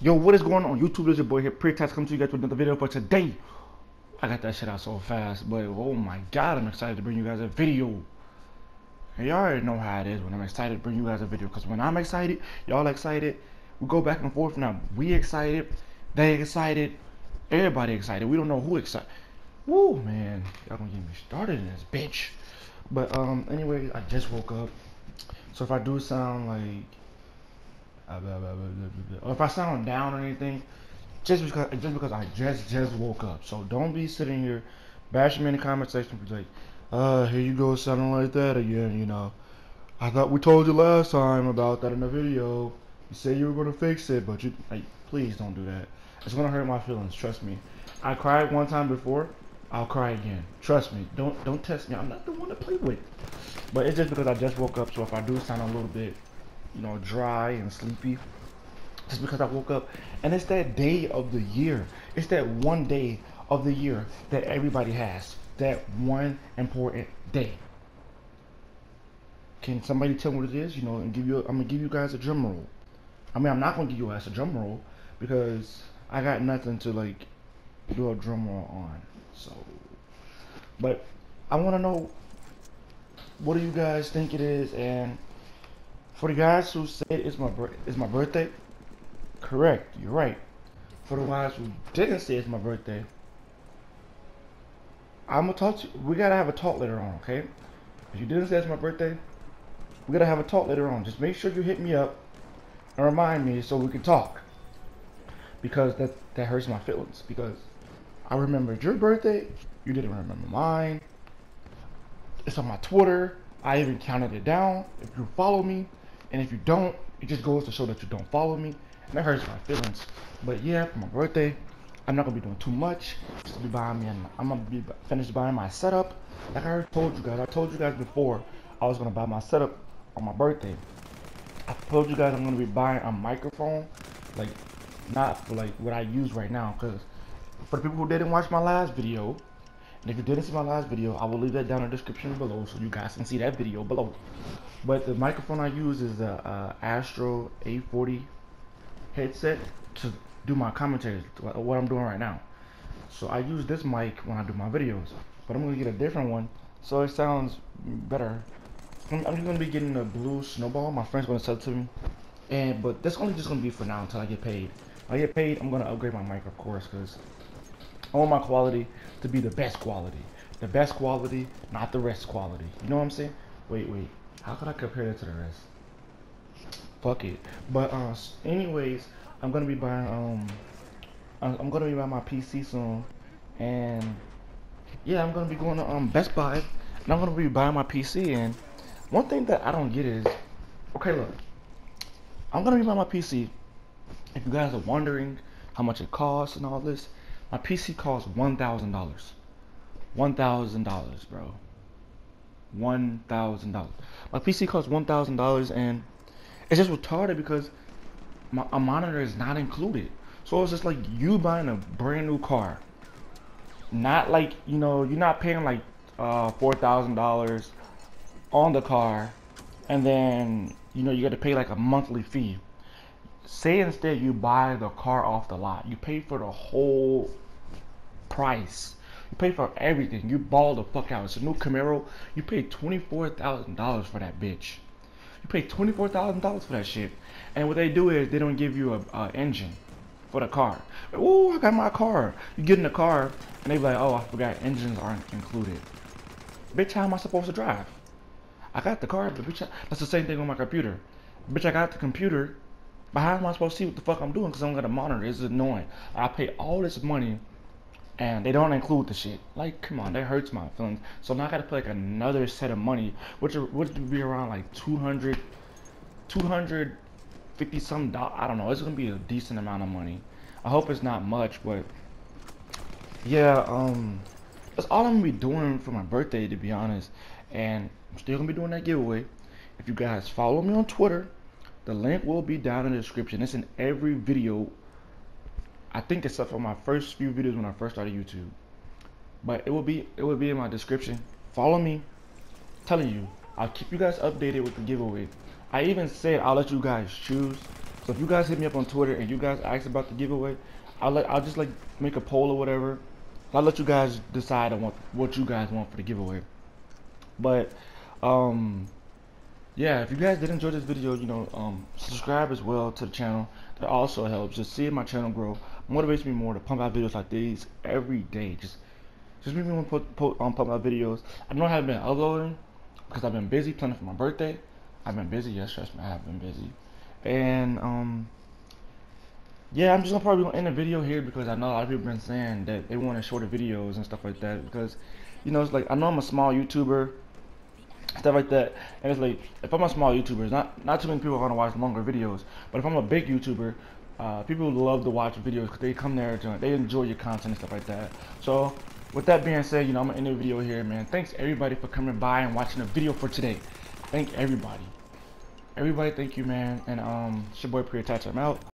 Yo, what is going on YouTube? This is your boy here, Preattach coming to you guys with another video for today. I got that shit out so fast, but oh my god, I'm excited to bring you guys a video. Y'all already know how it is when I'm excited to bring you guys a video, because when I'm excited, y'all excited, we go back and forth now. We excited, they excited, everybody excited. We don't know who excited. Woo, man, y'all gonna get me started in this bitch. But um, anyway, I just woke up, so if I do sound like or if I sound down or anything, just because just because I just just woke up. So don't be sitting here bashing me in the comment section like, uh, here you go sounding like that again, you know. I thought we told you last time about that in the video. You said you were gonna fix it, but you like please don't do that. It's gonna hurt my feelings, trust me. I cried one time before, I'll cry again. Trust me. Don't don't test me. I'm not the one to play with. But it's just because I just woke up, so if I do sound a little bit you know, dry and sleepy. Just because I woke up. And it's that day of the year. It's that one day of the year that everybody has. That one important day. Can somebody tell me what it is? You know, and give you. A, I'm gonna give you guys a drum roll. I mean, I'm not gonna give you guys a drum roll because I got nothing to like do a drum roll on. So, but I want to know what do you guys think it is and for the guys who said it's my it's my birthday, correct, you're right. For the guys who didn't say it's my birthday, I'm gonna talk to you. We gotta have a talk later on, okay? If you didn't say it's my birthday, we gotta have a talk later on. Just make sure you hit me up and remind me so we can talk. Because that that hurts my feelings. Because I remembered your birthday, you didn't remember mine. It's on my Twitter. I even counted it down. If you follow me, and if you don't, it just goes to show that you don't follow me. And that hurts my feelings. But yeah, for my birthday, I'm not gonna be doing too much. Just be buying me, and I'm gonna be finished buying my setup. Like I told you guys, I told you guys before I was gonna buy my setup on my birthday. I told you guys I'm gonna be buying a microphone, like not for like what I use right now. Cause for the people who didn't watch my last video, and if you didn't see my last video, I will leave that down in the description below so you guys can see that video below. But the microphone I use is the uh, Astro A40 headset to do my commentary, what I'm doing right now. So I use this mic when I do my videos, but I'm gonna get a different one so it sounds better. I'm, I'm gonna be getting a blue snowball. My friend's gonna sell it to me, and but that's only just gonna be for now until I get paid. When I get paid, I'm gonna upgrade my mic, of course, because I want my quality to be the best quality. The best quality, not the rest quality. You know what I'm saying? Wait, wait. How could I compare that to the rest? Fuck it. But uh, anyways, I'm gonna be buying um, I'm gonna be buying my PC soon, and yeah, I'm gonna be going to um Best Buy, and I'm gonna be buying my PC. And one thing that I don't get is, okay, look, I'm gonna be buying my PC. If you guys are wondering how much it costs and all this, my PC costs one thousand dollars. One thousand dollars, bro. One thousand dollars. My PC costs one thousand dollars, and it's just retarded because my a monitor is not included. So it's just like you buying a brand new car. Not like you know you're not paying like uh, four thousand dollars on the car, and then you know you got to pay like a monthly fee. Say instead you buy the car off the lot. You pay for the whole price. You pay for everything. You ball the fuck out. It's a new Camaro. You pay $24,000 for that bitch. You pay $24,000 for that shit. And what they do is they don't give you a, engine for the car. Oh, I got my car. You get in the car and they be like, oh, I forgot engines aren't included. Bitch, how am I supposed to drive? I got the car, but bitch, that's the same thing on my computer. Bitch, I got the computer, but how am I supposed to see what the fuck I'm doing? Because I don't got a monitor. It's annoying. I pay all this money and they don't include the shit. Like, come on, that hurts my feelings. So now I gotta pay like another set of money, which would be around like 200, 250 some dollars. I don't know. It's gonna be a decent amount of money. I hope it's not much, but yeah, um, that's all I'm gonna be doing for my birthday, to be honest. And I'm still gonna be doing that giveaway. If you guys follow me on Twitter, the link will be down in the description. It's in every video I think except for my first few videos when I first started YouTube. But it will be it will be in my description. Follow me. I'm telling you, I'll keep you guys updated with the giveaway. I even said I'll let you guys choose. So if you guys hit me up on Twitter and you guys ask about the giveaway, I'll let I'll just like make a poll or whatever. I'll let you guys decide on what what you guys want for the giveaway. But um yeah, if you guys did enjoy this video, you know, um subscribe as well to the channel. That also helps. Just seeing my channel grow motivates me more to pump out videos like these every day. Just just make me want to put, put um, pump out videos. I know I haven't been uploading because I've been busy planning for my birthday. I've been busy. Yes, trust me, I have been busy. And um yeah, I'm just gonna probably end the video here because I know a lot of people been saying that they wanted shorter videos and stuff like that because you know it's like I know I'm a small YouTuber stuff like that. And it's like if I'm a small YouTuber not not too many people are gonna watch longer videos but if I'm a big YouTuber uh, people love to watch videos because they come there to they enjoy your content and stuff like that. So with that being said you know I'm gonna end the video here man. Thanks everybody for coming by and watching the video for today. Thank everybody. Everybody thank you man. And um it's your boy Preattach I'm out